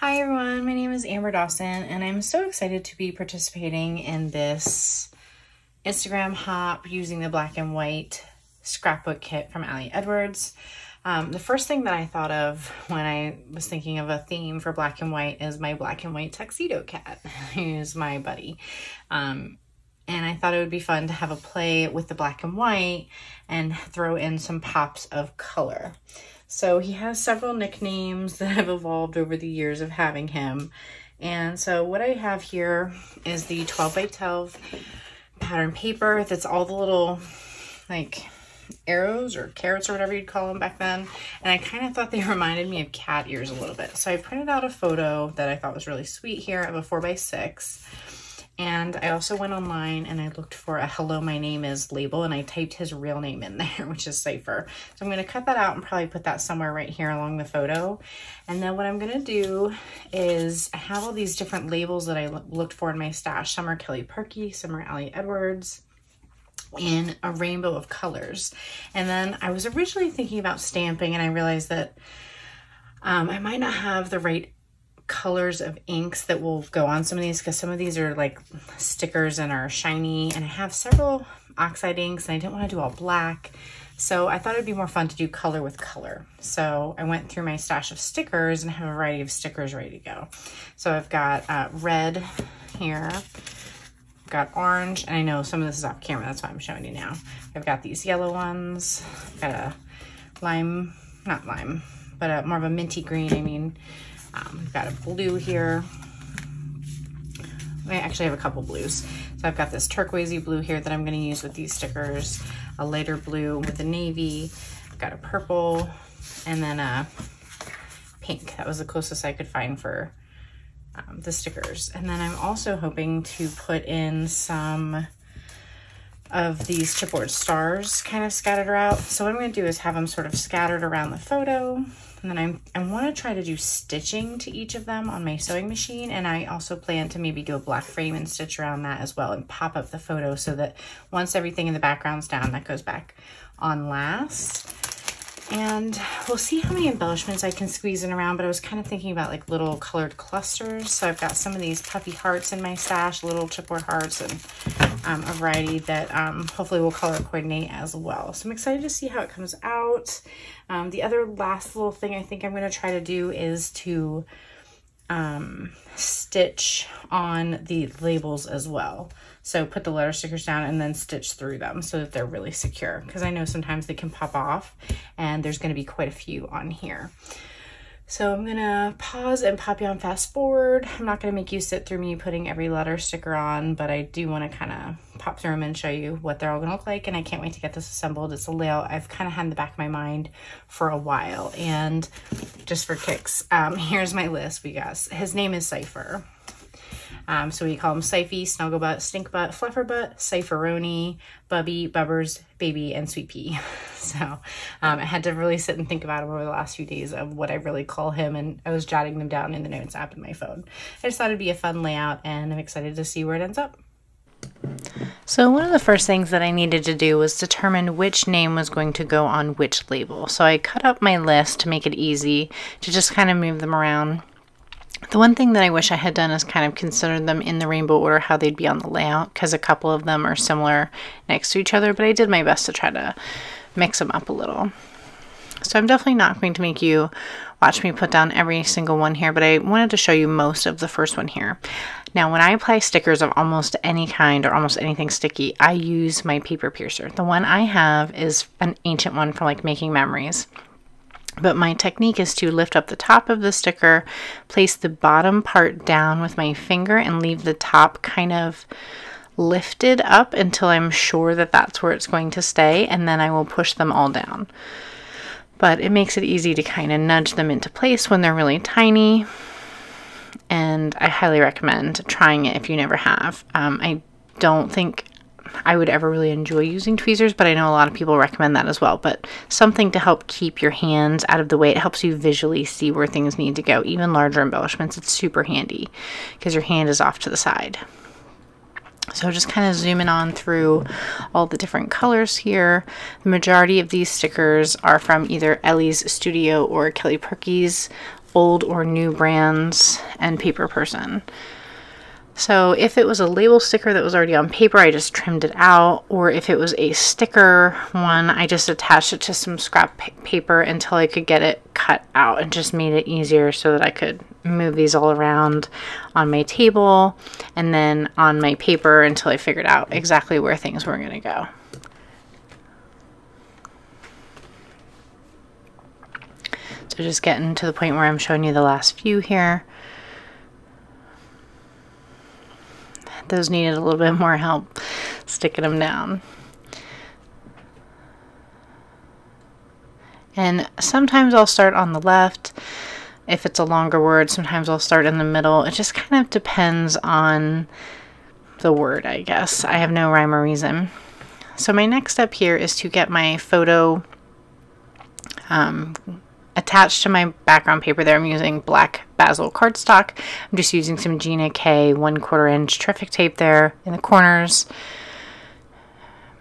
Hi everyone, my name is Amber Dawson and I'm so excited to be participating in this Instagram hop using the black and white scrapbook kit from Ali Edwards. Um, the first thing that I thought of when I was thinking of a theme for black and white is my black and white tuxedo cat, who's my buddy. Um, and I thought it would be fun to have a play with the black and white and throw in some pops of color. So he has several nicknames that have evolved over the years of having him. And so what I have here is the 12 by 12 pattern paper that's all the little like arrows or carrots or whatever you'd call them back then. And I kind of thought they reminded me of cat ears a little bit. So I printed out a photo that I thought was really sweet here of a four by six and I also went online and I looked for a hello, my name is label and I typed his real name in there, which is Cypher. So I'm going to cut that out and probably put that somewhere right here along the photo. And then what I'm going to do is I have all these different labels that I looked for in my stash. Some are Kelly Purkey, some are Ali Edwards in a rainbow of colors. And then I was originally thinking about stamping and I realized that um, I might not have the right colors of inks that will go on some of these because some of these are like stickers and are shiny and I have several oxide inks and I didn't want to do all black. So I thought it'd be more fun to do color with color. So I went through my stash of stickers and have a variety of stickers ready to go. So I've got uh, red here I've got orange and I know some of this is off camera that's why I'm showing you now I've got these yellow ones I've got a lime not lime but a, more of a minty green I mean um, I've got a blue here. I actually have a couple blues. So I've got this turquoisey blue here that I'm gonna use with these stickers, a lighter blue with a navy, I've got a purple, and then a pink. That was the closest I could find for um, the stickers. And then I'm also hoping to put in some of these chipboard stars kind of scattered around. So what I'm gonna do is have them sort of scattered around the photo and then I'm, I want to try to do stitching to each of them on my sewing machine. And I also plan to maybe do a black frame and stitch around that as well and pop up the photo so that once everything in the background's down, that goes back on last. And we'll see how many embellishments I can squeeze in around, but I was kind of thinking about like little colored clusters. So I've got some of these puffy hearts in my stash, little chipboard hearts and um, a variety that um, hopefully will color coordinate as well. So I'm excited to see how it comes out. Um, the other last little thing I think I'm going to try to do is to um, stitch on the labels as well. So put the letter stickers down and then stitch through them so that they're really secure because I know sometimes they can pop off and there's going to be quite a few on here. So I'm gonna pause and pop you on fast forward. I'm not gonna make you sit through me putting every letter sticker on, but I do wanna kind of pop through them and show you what they're all gonna look like. And I can't wait to get this assembled. It's a layout I've kind of had in the back of my mind for a while. And just for kicks, um, here's my list. We got, his name is Cypher. Um, so we call him Syphie, Snugglebutt, Stinkbutt, Flufferbutt, Cypheroni, Bubby, Bubbers, Baby, and Sweet Pea. So um, I had to really sit and think about over the last few days of what I really call him, and I was jotting them down in the notes app in my phone. I just thought it'd be a fun layout, and I'm excited to see where it ends up. So one of the first things that I needed to do was determine which name was going to go on which label. So I cut up my list to make it easy to just kind of move them around. The one thing that I wish I had done is kind of consider them in the rainbow order how they'd be on the layout because a couple of them are similar next to each other, but I did my best to try to mix them up a little. So I'm definitely not going to make you watch me put down every single one here, but I wanted to show you most of the first one here. Now, when I apply stickers of almost any kind or almost anything sticky, I use my paper piercer. The one I have is an ancient one for like making memories. But my technique is to lift up the top of the sticker, place the bottom part down with my finger, and leave the top kind of lifted up until I'm sure that that's where it's going to stay, and then I will push them all down. But it makes it easy to kind of nudge them into place when they're really tiny, and I highly recommend trying it if you never have. Um, I don't think I would ever really enjoy using tweezers, but I know a lot of people recommend that as well. But something to help keep your hands out of the way. It helps you visually see where things need to go. Even larger embellishments, it's super handy because your hand is off to the side. So just kind of zooming on through all the different colors here. The majority of these stickers are from either Elle's Studio or Kelly Purkey's old or new brands and Paper Person. So if it was a label sticker that was already on paper, I just trimmed it out. Or if it was a sticker one, I just attached it to some scrap paper until I could get it cut out and just made it easier so that I could move these all around on my table and then on my paper until I figured out exactly where things were going to go. So just getting to the point where I'm showing you the last few here. Those needed a little bit more help sticking them down. And sometimes I'll start on the left if it's a longer word. Sometimes I'll start in the middle. It just kind of depends on the word, I guess. I have no rhyme or reason. So my next step here is to get my photo um, attached to my background paper there. I'm using black Bazzill cardstock. I'm just using some Gina K one quarter inch Terrific tape there in the corners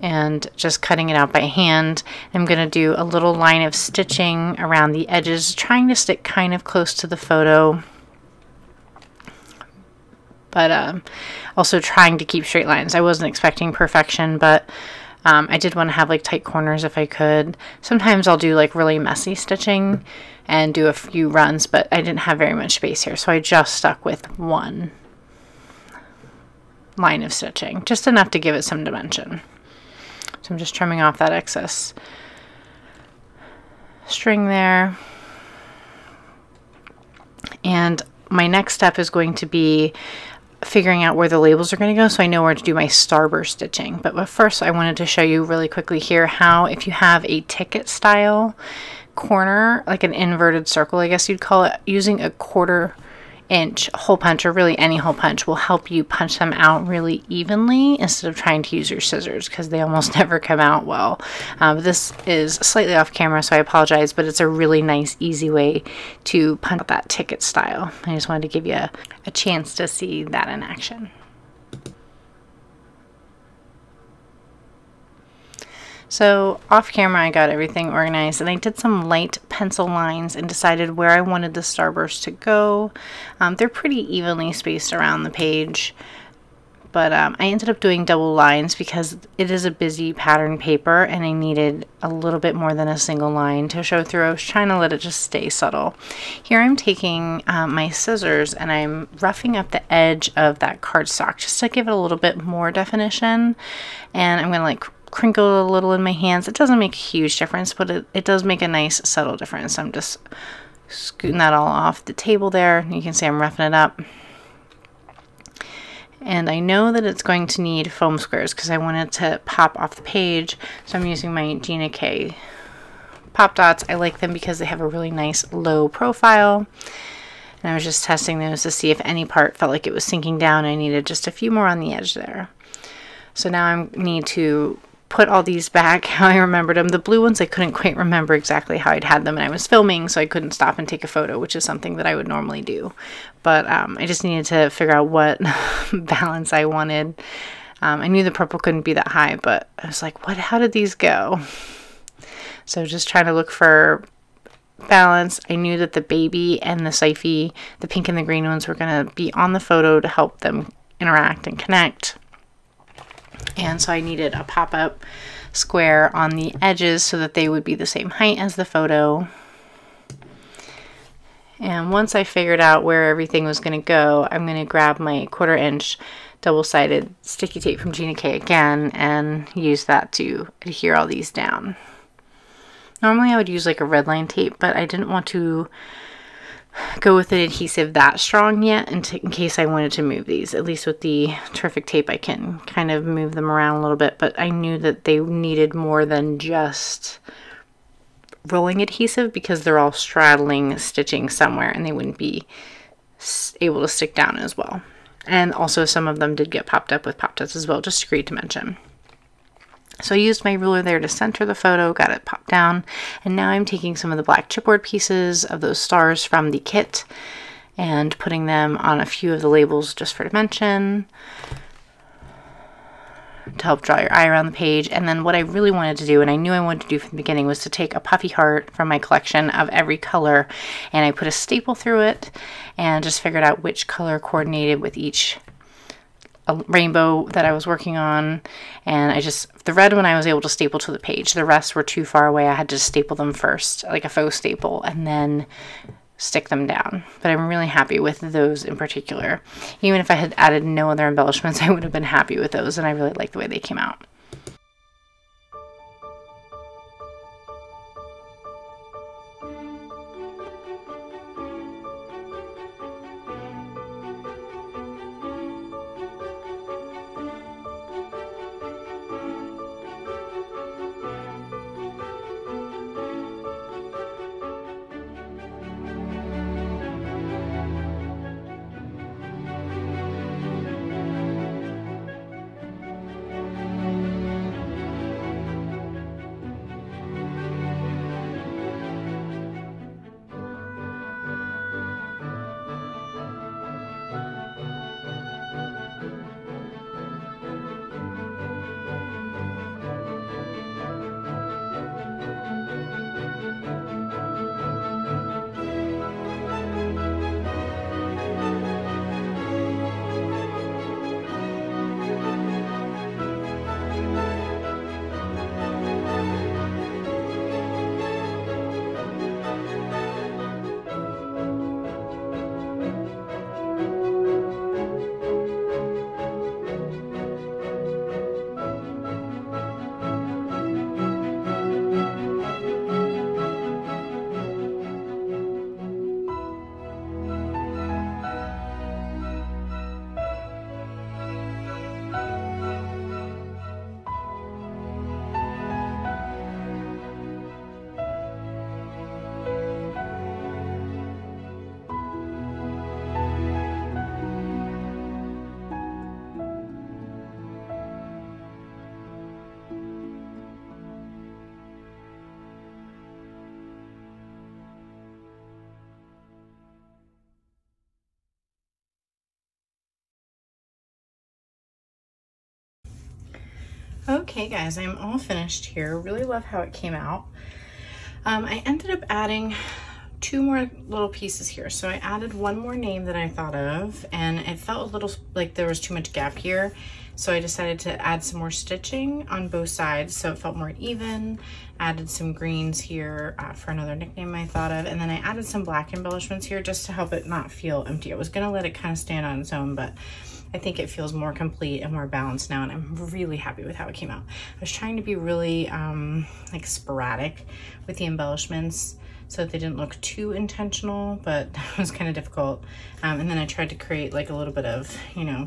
and just cutting it out by hand. I'm going to do a little line of stitching around the edges, trying to stick kind of close to the photo, but um, also trying to keep straight lines. I wasn't expecting perfection, but um, I did want to have like tight corners if I could. Sometimes I'll do like really messy stitching and do a few runs, but I didn't have very much space here, so I just stuck with one line of stitching, just enough to give it some dimension. So I'm just trimming off that excess string there. And my next step is going to be figuring out where the labels are going to go so I know where to do my starburst stitching. But but first I wanted to show you really quickly here how if you have a ticket style corner, like an inverted circle I guess you'd call it, using a quarter inch hole punch or really any hole punch will help you punch them out really evenly instead of trying to use your scissors because they almost never come out well. Um, this is slightly off camera so I apologize but it's a really nice easy way to punch out that ticket style. I just wanted to give you a, a chance to see that in action. So off camera I got everything organized and I did some light pencil lines and decided where I wanted the starburst to go. Um, they're pretty evenly spaced around the page but um, I ended up doing double lines because it is a busy pattern paper and I needed a little bit more than a single line to show through. I was trying to let it just stay subtle. Here I'm taking um, my scissors and I'm roughing up the edge of that cardstock just to give it a little bit more definition and I'm going to like crinkle a little in my hands. It doesn't make a huge difference, but it, it does make a nice subtle difference. I'm just scooting that all off the table there. You can see I'm roughing it up. And I know that it's going to need foam squares because I want it to pop off the page. So I'm using my Gina K pop dots. I like them because they have a really nice low profile. And I was just testing those to see if any part felt like it was sinking down. I needed just a few more on the edge there. So now I need to put all these back how I remembered them. The blue ones I couldn't quite remember exactly how I'd had them and I was filming so I couldn't stop and take a photo which is something that I would normally do. But um, I just needed to figure out what balance I wanted. Um, I knew the purple couldn't be that high but I was like what how did these go? So just trying to look for balance. I knew that the baby and the Siphy, the pink and the green ones were going to be on the photo to help them interact and connect and so I needed a pop-up square on the edges so that they would be the same height as the photo. And once I figured out where everything was going to go, I'm going to grab my quarter inch double-sided sticky tape from Gina K again and use that to adhere all these down. Normally I would use like a red line tape, but I didn't want to go with an adhesive that strong yet in, in case I wanted to move these. At least with the Terrific tape I can kind of move them around a little bit, but I knew that they needed more than just rolling adhesive because they're all straddling stitching somewhere and they wouldn't be able to stick down as well. And also some of them did get popped up with pop dots as well, just to dimension. So I used my ruler there to center the photo, got it popped down, and now I'm taking some of the black chipboard pieces of those stars from the kit and putting them on a few of the labels just for dimension. to help draw your eye around the page. And then what I really wanted to do, and I knew I wanted to do from the beginning, was to take a puffy heart from my collection of every color and I put a staple through it and just figured out which color coordinated with each uh, rainbow that I was working on. And I just, the red one I was able to staple to the page. The rest were too far away. I had to staple them first, like a faux staple, and then stick them down. But I'm really happy with those in particular. Even if I had added no other embellishments, I would have been happy with those, and I really like the way they came out. Okay guys, I'm all finished here. Really love how it came out. Um, I ended up adding two more little pieces here. So I added one more name that I thought of and it felt a little like there was too much gap here. So I decided to add some more stitching on both sides so it felt more even. Added some greens here uh, for another nickname I thought of. And then I added some black embellishments here just to help it not feel empty. I was gonna let it kind of stand on its own, but I think it feels more complete and more balanced now and I'm really happy with how it came out. I was trying to be really um, like sporadic with the embellishments so that they didn't look too intentional, but that was kind of difficult. Um, and then I tried to create like a little bit of, you know,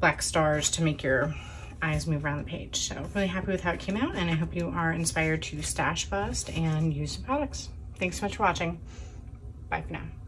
black stars to make your eyes move around the page. So really happy with how it came out and I hope you are inspired to stash bust and use some products. Thanks so much for watching. Bye for now.